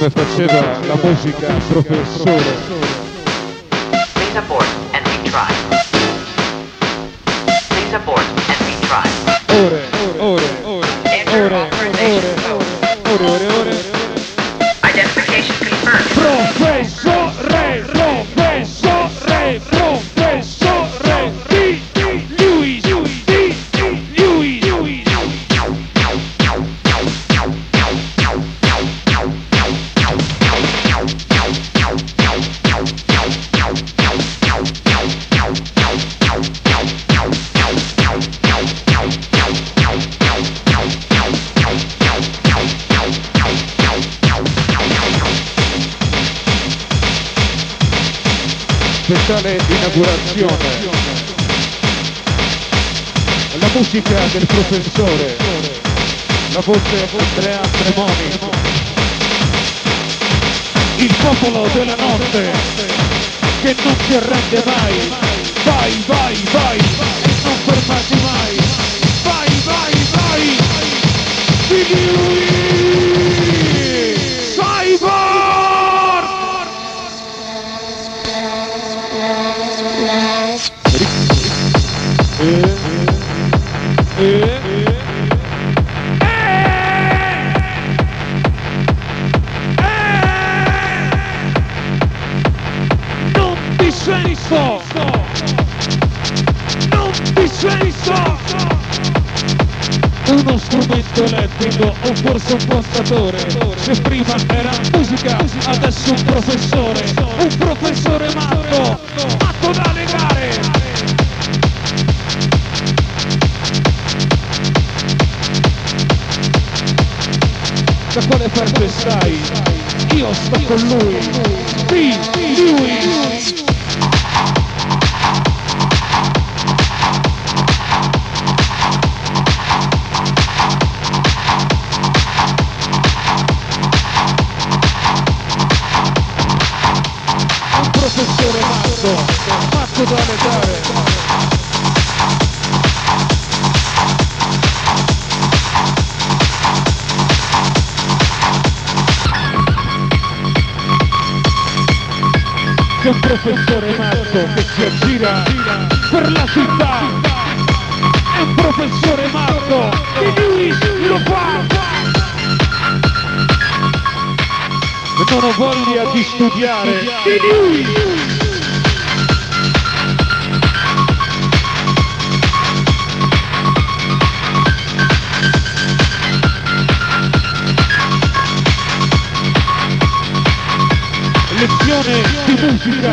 come faceva la musica professore. Speciale inaugurazione. La musica del professore. La voce Andrea Tremoni. Il popolo della notte che non si arrende mai. Vai, vai, vai, e non fermarti mai. Vai, vai, vai. Di lui. Un professore matto che si aggira per la città. È un professore matto e lui lo fa. Non ho voglia di studiare di lui. Lezione di musica.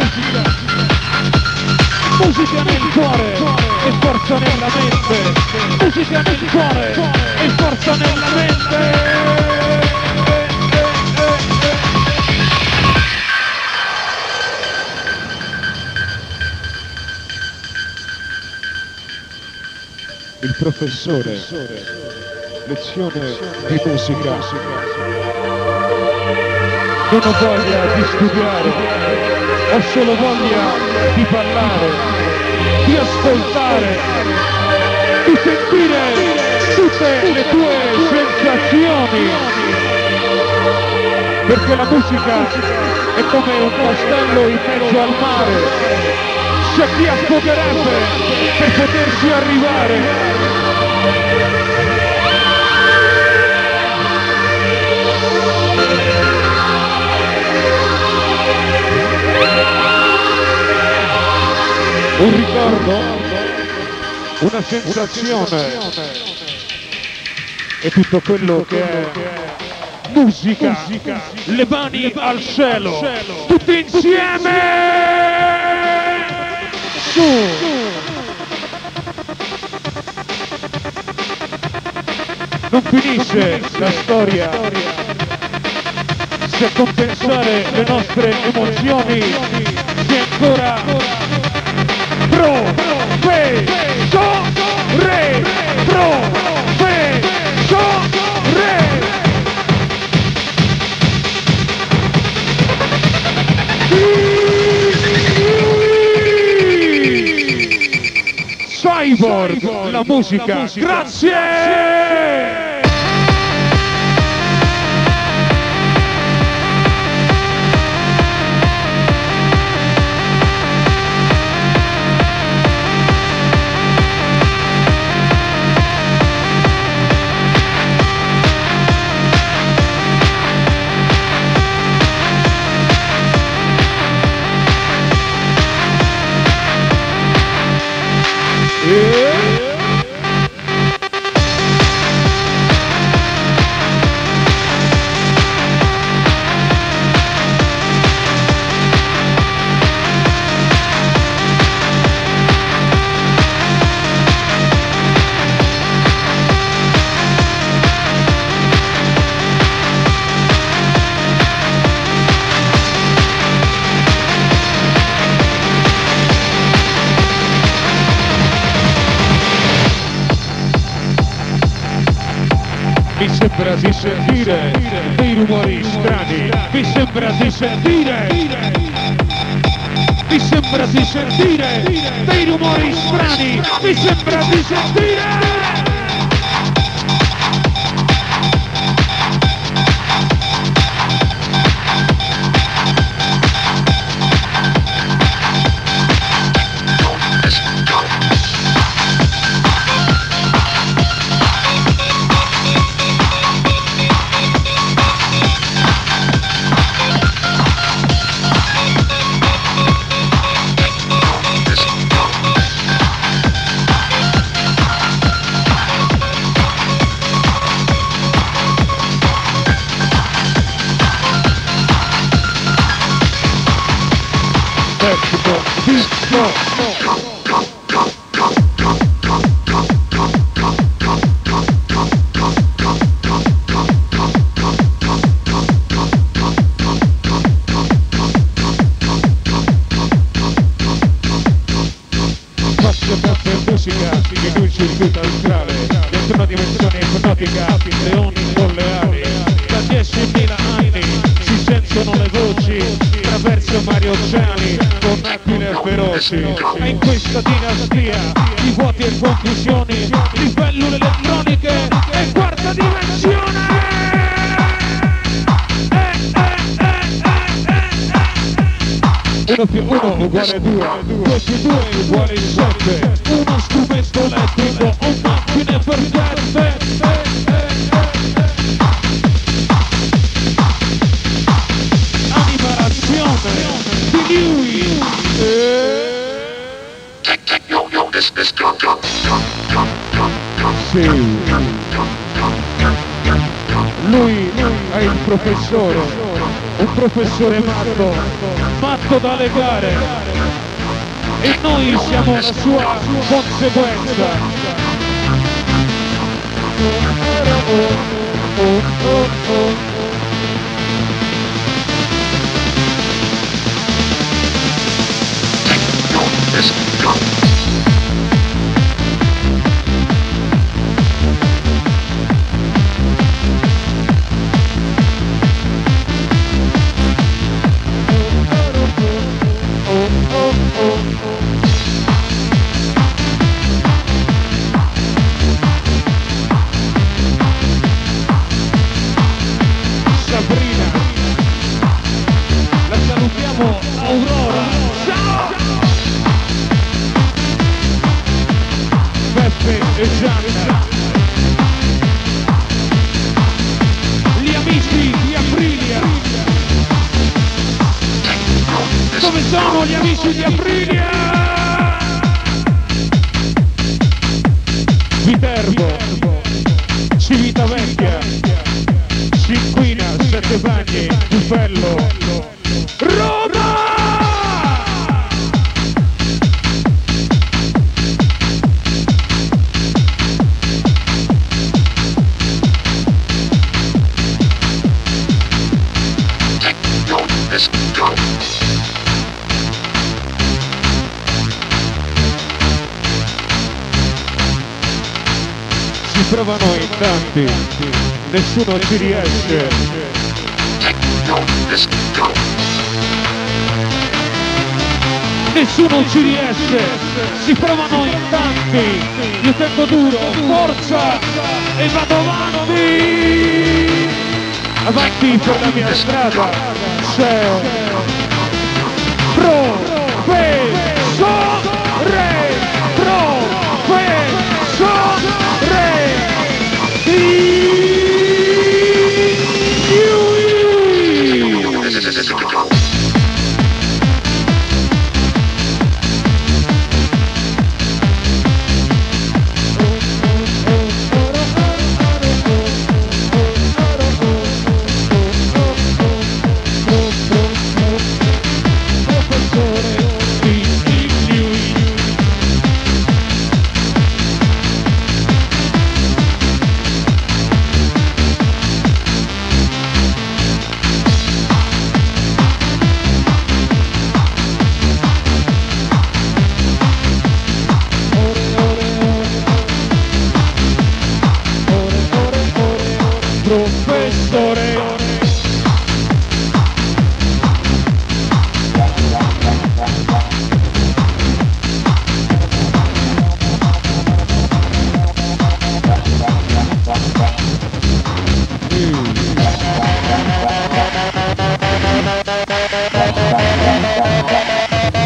Musica nel cuore e forza nella mente. Musica nel cuore e forza nella mente. Il professore, lezione di musica. Non ho voglia di studiare, ho solo voglia di parlare, di ascoltare, di sentire tutte le tue sensazioni. Perché la musica è come un castello in mezzo al mare. C'è chi affogherebbe per poterci arrivare. Un ricordo, una sensazione e tutto quello che è musica, le mani al cielo, tutti insieme! Su! Non finisce la storia se a compensare le nostre emozioni c'è ancora fe so re pro fe so re Cyborg, la musica, grazie! Sembra di sentire dei rumori strani, mi sembra di sentire, mi sembra di sentire dei rumori strani, mi sembra di sentire. E in questa dinastia Di vuoti e confusioni Di cellule elettroniche E quarta dimensione Uno più uno uguale due, due più due uguale sette, uno strumento elettrico, un macchine perfette. Animazione di lui. Sì. Lui è il professore, un professore matto, matto da legare. E noi siamo la sua conseguenza. Gli amici di Aprilia? Viterbo, Civitavecchia, nessuno ci riesce. Nessuno ci riesce, si provano in tanti, io tengo duro, forza. E vado avanti, avanti per la mia strada, c'è professore,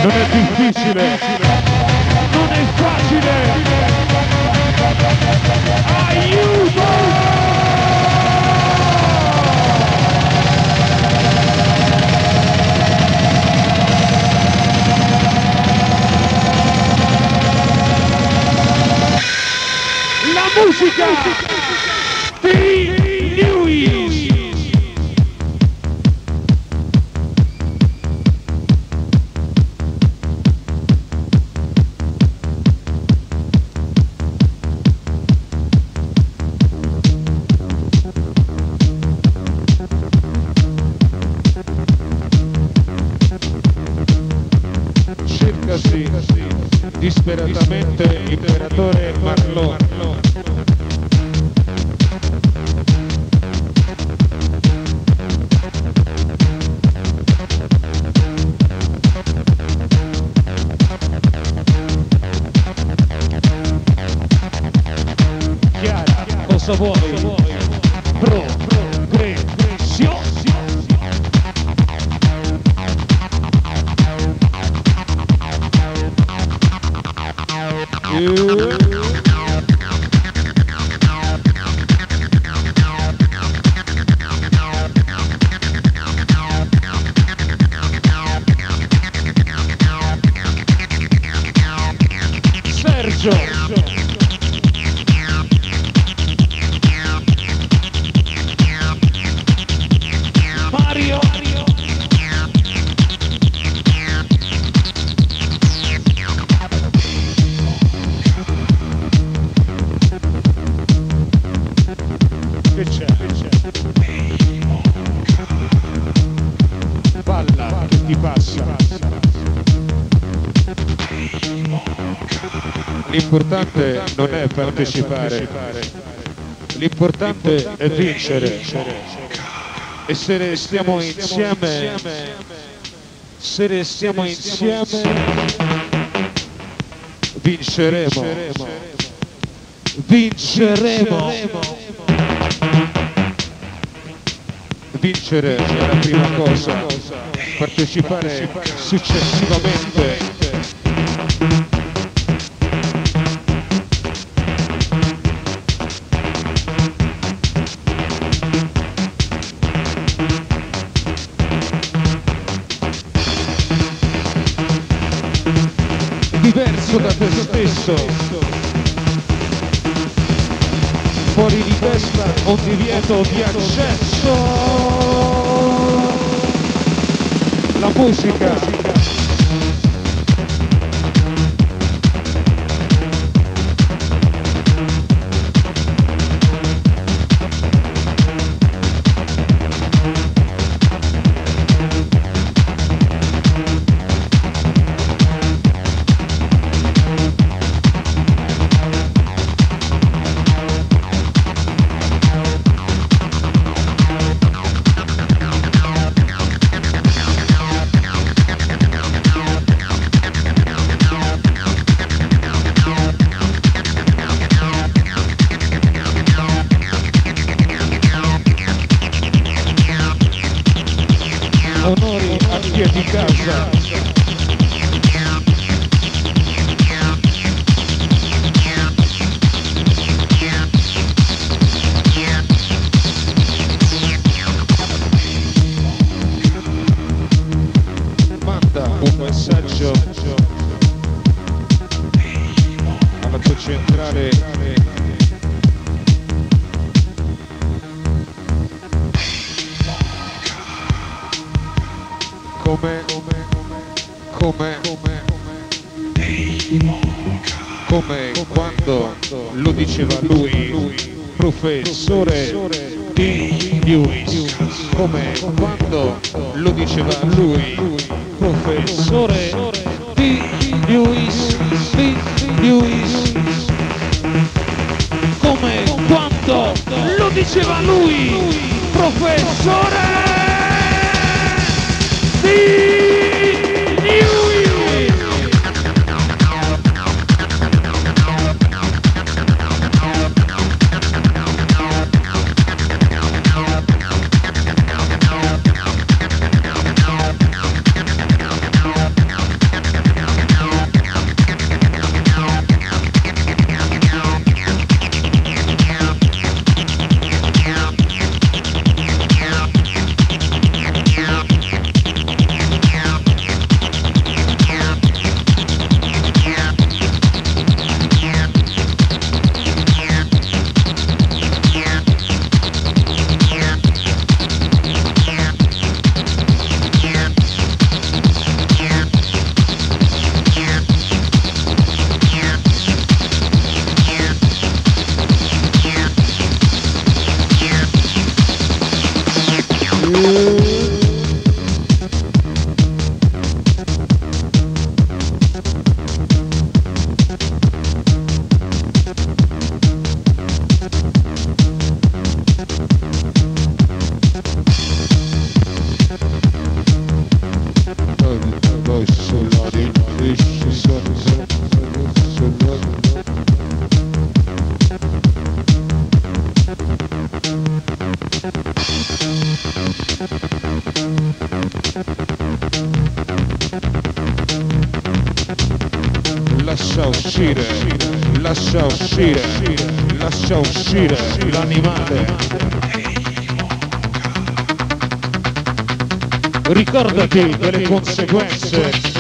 Non è difficile, non è facile. Aiuto! La musica Cercasi disperatamente l'imperatore Marlon. Chiara, cosa vuoi? yeah L'importante non è partecipare, l'importante è vincere. E se restiamo insieme, se restiamo insieme, vinceremo. Vinceremo. Vincere è la prima cosa, partecipare successivamente. Diverso da te stesso. Fuori di testa o divieto di accesso. La musica. Professore di Lewis come quando lo diceva lui professore di Lewis di Lewis come quando lo diceva lui professore di uscire, lascia uscire, lascia uscire l'animale. Ricordati delle conseguenze.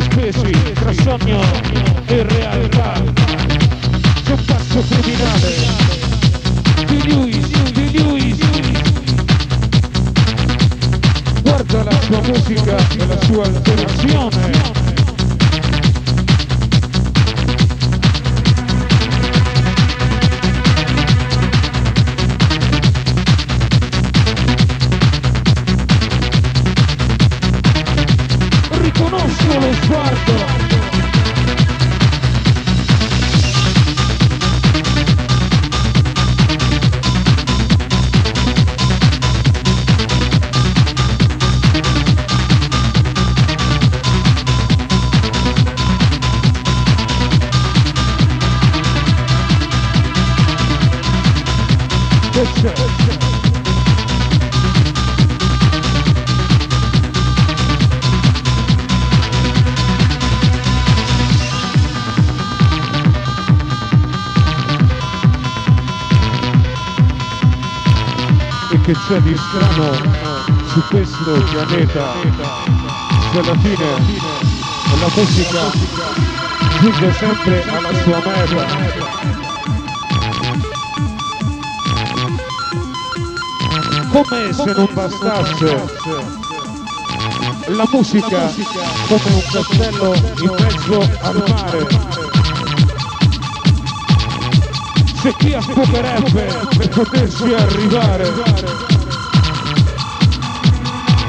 Sospesi tra sogno e realtà. C'è un passo criminale di Lewis, di Lewis. Guarda la sua musica e la sua alterazione. Che c'è? Di strano su questo pianeta che alla fine la musica giunge sempre alla sua meta come se non bastasse la musica come un castello in mezzo al mare. se chi ascolterebbe per poterci arrivare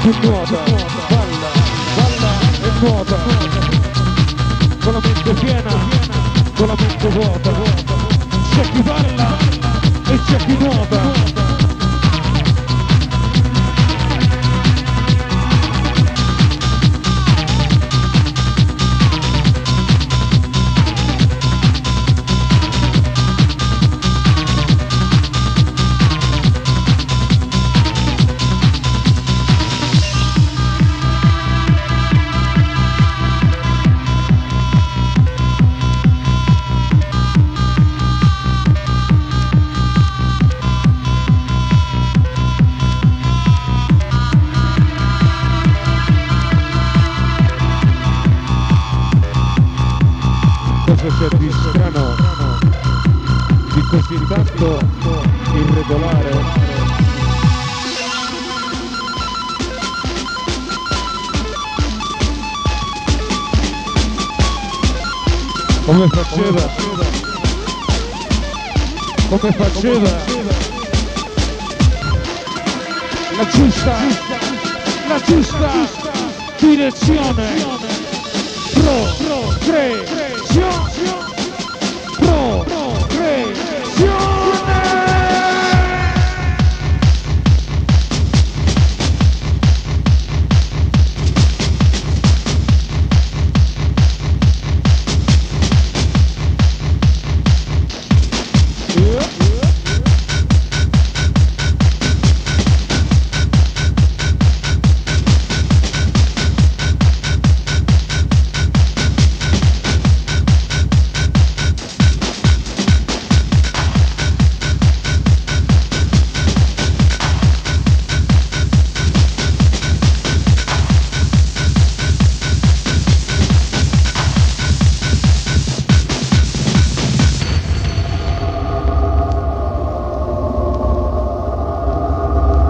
tu nuota, balla, balla e nuota. Con la mente piena, con la mente vuota. C'è chi balla e c'è chi nuota di strano, di così tanto irregolare? Come faceva? Come faceva? La giusta, la giusta direzione progressione progressione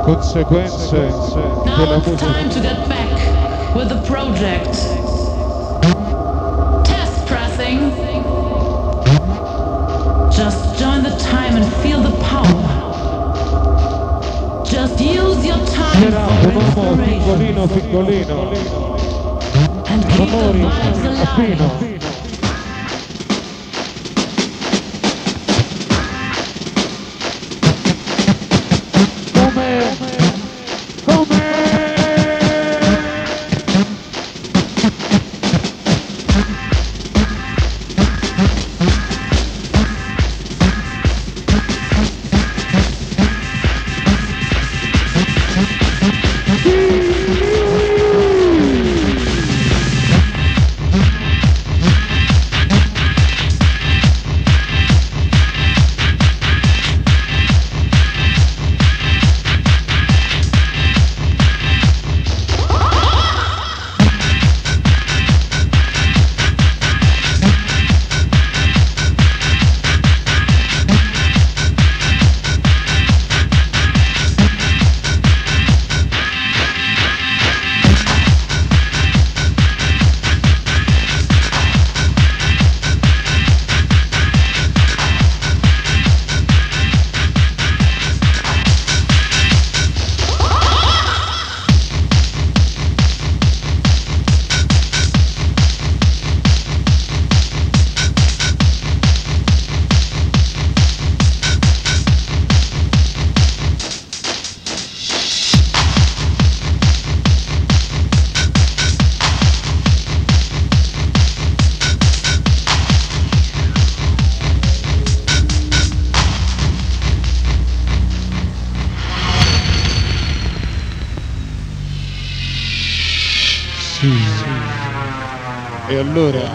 conseguenze Now della it's musica. time to get back with the project. Test pressing. Just join the time and feel the power. Just use your time Era un for uomo inspiration piccolino piccolino, and keep the vibes alive.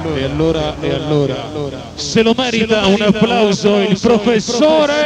Allora, e allora, e allora, se lo merita un applauso il professore